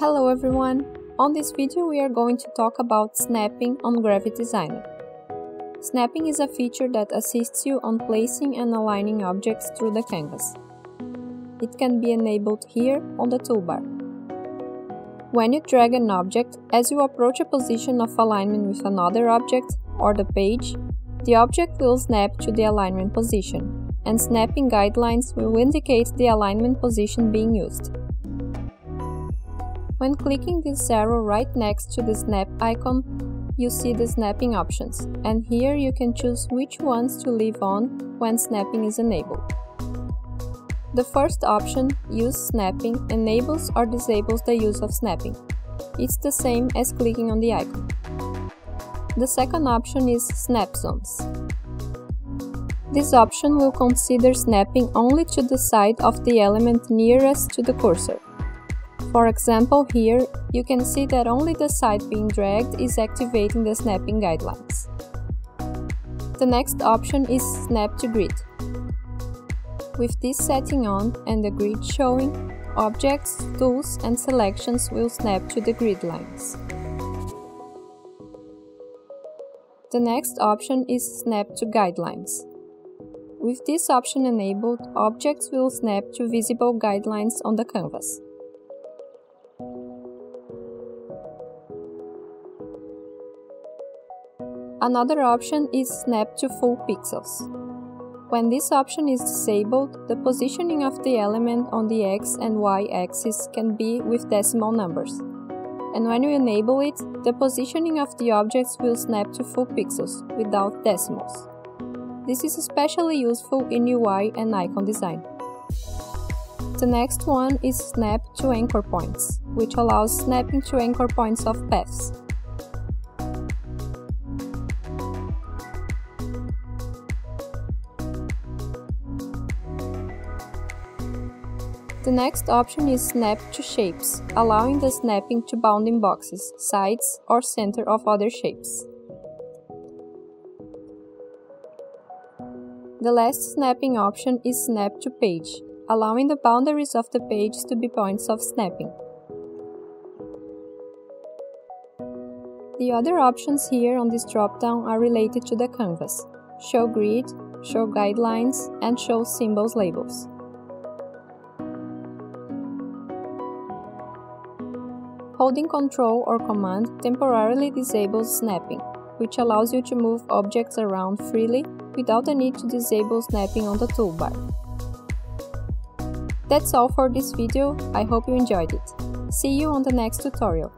Hello everyone! On this video we are going to talk about snapping on Gravit Designer. Snapping is a feature that assists you on placing and aligning objects through the canvas. It can be enabled here on the toolbar. When you drag an object, as you approach a position of alignment with another object or the page, the object will snap to the alignment position, and snapping guidelines will indicate the alignment position being used. When clicking this arrow right next to the snap icon, you see the snapping options, and here you can choose which ones to leave on when snapping is enabled. The first option, Use Snapping, enables or disables the use of snapping. It's the same as clicking on the icon. The second option is Snap Zones. This option will consider snapping only to the side of the element nearest to the cursor. For example, here you can see that only the side being dragged is activating the snapping guidelines. The next option is Snap to Grid. With this setting on and the grid showing, objects, tools and selections will snap to the grid lines. The next option is Snap to Guidelines. With this option enabled, objects will snap to visible guidelines on the canvas. Another option is Snap to Full Pixels. When this option is disabled, the positioning of the element on the x and y axis can be with decimal numbers. And when you enable it, the positioning of the objects will snap to full pixels, without decimals. This is especially useful in UI and icon design. The next one is Snap to Anchor Points, which allows snapping to anchor points of paths. The next option is Snap to Shapes, allowing the snapping to bounding boxes, sides, or center of other shapes. The last snapping option is Snap to Page, allowing the boundaries of the page to be points of snapping. The other options here on this dropdown are related to the canvas Show Grid, Show Guidelines, and Show Symbols Labels. Holding Ctrl or Command temporarily disables snapping, which allows you to move objects around freely without the need to disable snapping on the toolbar. That's all for this video, I hope you enjoyed it. See you on the next tutorial.